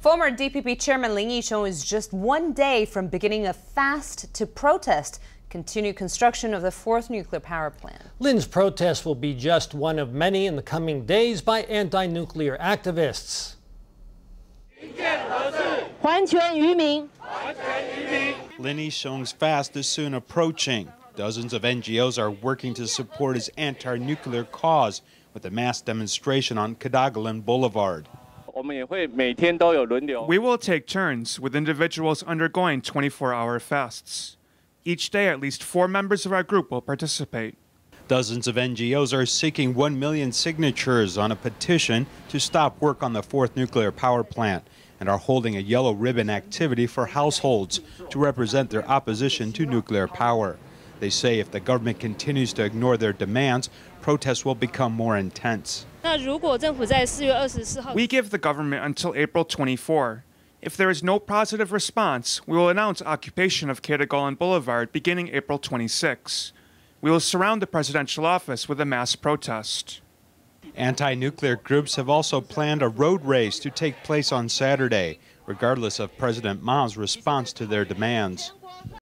Former DPP Chairman Lin Yi-hsiung is just one day from beginning a fast to protest continue construction of the fourth nuclear power plant. Lin's protest will be just one of many in the coming days by anti-nuclear activists. Lin Yi-hsiung's fast is soon approaching. Dozens of NGOs are working to support his anti-nuclear cause with a mass demonstration on Ketagalan Boulevard. We will take turns with individuals undergoing 24 hour fasts. Each day, at least four members of our group will participate. Dozens of NGOs are seeking 1 million signatures on a petition to stop work on the fourth nuclear power plant and are holding a yellow ribbon activity for households to represent their opposition to nuclear power. They say if the government continues to ignore their demands, protests will become more intense. We give the government until April 24. If there is no positive response, we will announce occupation of Ketagalan Boulevard beginning April 26. We will surround the presidential office with a mass protest. Anti nuclear groups have also planned a road race to take place on Saturday, regardless of President Ma's response to their demands.